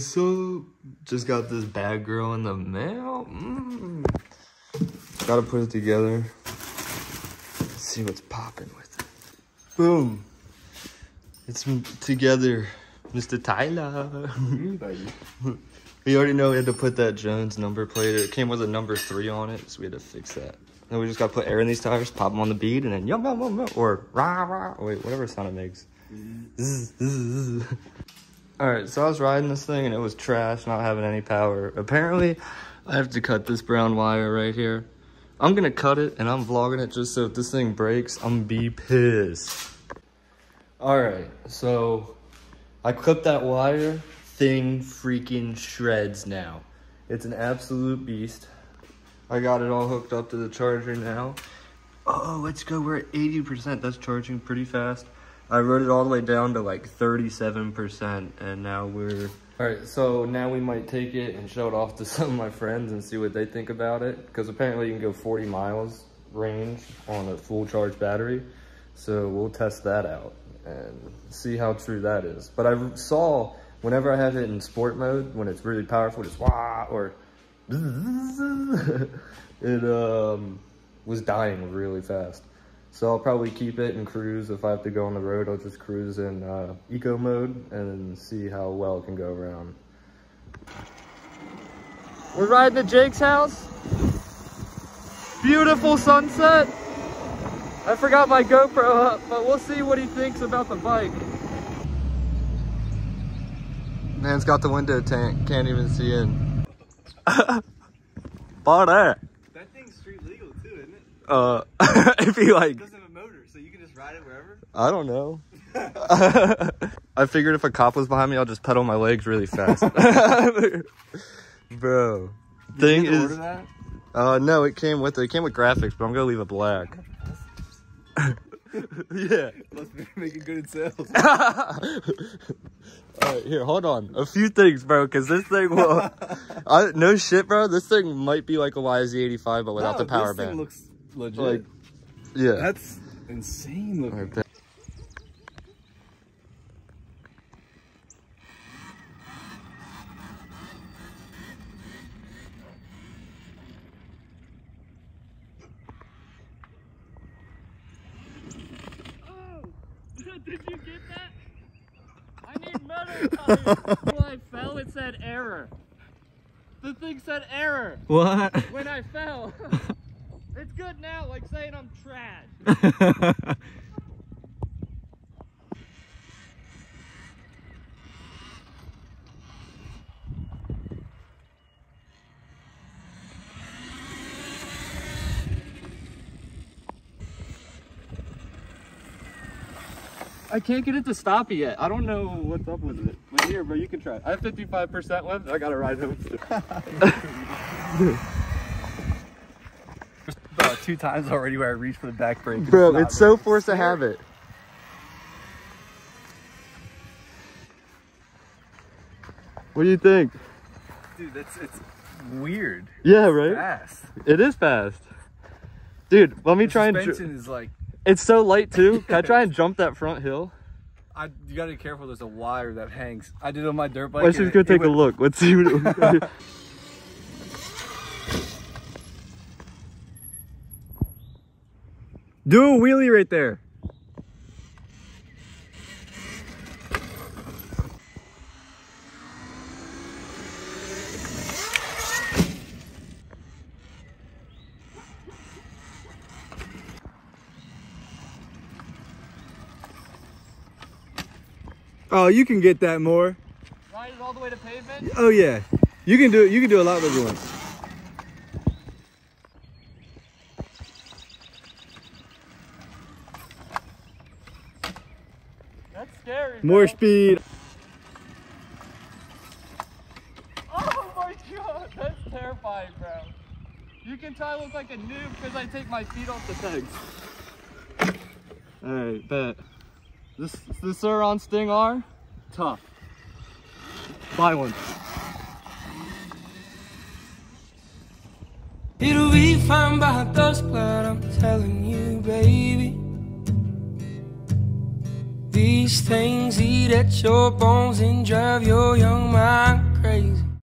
So just got this bad girl in the mail. Mm. Gotta put it together. Let's see what's popping with it. Boom. It's together, Mr. Tyler. we already know we had to put that Jones number plate. It came with a number three on it, so we had to fix that. Then we just gotta put air in these tires, pop them on the bead, and then yum yum yum yum, or rah rah. Wait, whatever sound it makes. All right, so I was riding this thing and it was trash, not having any power. Apparently, I have to cut this brown wire right here. I'm gonna cut it and I'm vlogging it just so if this thing breaks, I'm be pissed. All right, so I clipped that wire. Thing freaking shreds now. It's an absolute beast. I got it all hooked up to the charger now. Oh, let's go. We're at 80%. That's charging pretty fast. I wrote it all the way down to like 37% and now we're... All right, so now we might take it and show it off to some of my friends and see what they think about it. Because apparently you can go 40 miles range on a full charge battery. So we'll test that out and see how true that is. But I saw whenever I have it in sport mode, when it's really powerful, just wah, or it um, was dying really fast. So I'll probably keep it and cruise. If I have to go on the road, I'll just cruise in uh, eco mode and see how well it can go around. We're riding to Jake's house. Beautiful sunset. I forgot my GoPro up, but we'll see what he thinks about the bike. Man's got the window tank, can't even see in. Bought that. That thing's street legal too, isn't it? Uh, if you like. It doesn't have a motor, so you can just ride it wherever? I don't know. I figured if a cop was behind me, I'll just pedal my legs really fast. Bro. Thing Did order is, that? uh, no, it came with it. It came with graphics, but I'm gonna leave it black. yeah. Must be making good in sales. Alright, here, hold on. A few things, bro, because this thing will. I, no shit, bro. This thing might be like a YZ85, but without No, the power this thing band. looks legit. Like, yeah. That's insane looking. Alright, bet. Did you get that? I need metal tires. when I fell, it said error. The thing said error What? when I fell. it's good now, like saying I'm trash. I can't get it to stop yet. I don't know what's up with it. But here, bro, you can try. it. I have 55% left. I gotta ride home. Two times already where I reached for the back brake. Bro, not it's so forced to have it. What do you think? Dude, that's it's weird. Yeah, right? Fast. It is fast. Dude, let me The try and. suspension is like It's so light too. Can I try and jump that front hill? I you gotta be careful. There's a wire that hangs. I did it on my dirt bike. Let's just go it- it take a look. Let's see. What Do a wheelie right there. Oh, you can get that more. Ride it all the way to pavement. Oh yeah, you can do it. You can do a lot bigger ones. Scary. More bro. speed. Oh my god, that's terrifying, bro. You can tell I look like a noob because I take my feet off the pegs. Alright, bet. This the Suron Sting R? Tough. Buy one. It'll be fine by dusk, but I'm telling you, These things eat at your bones and drive your young mind crazy.